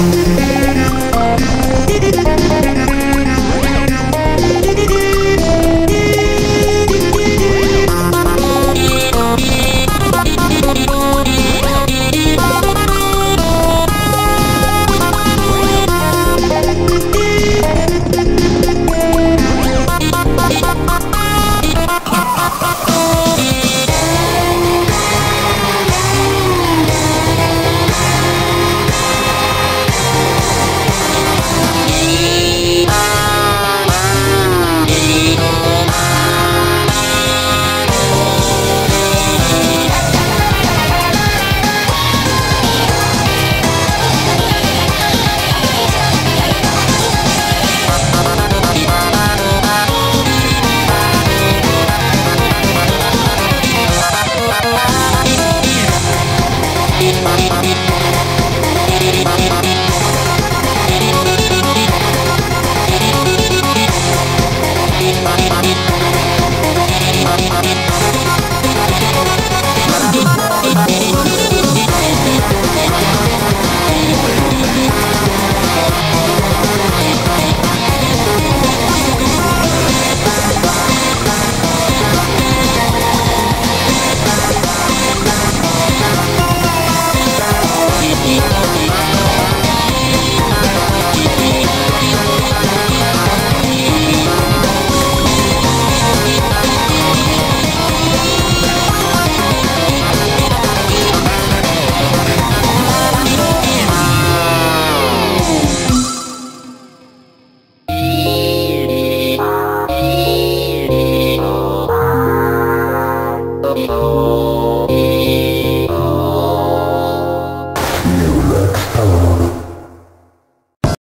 game! Hello.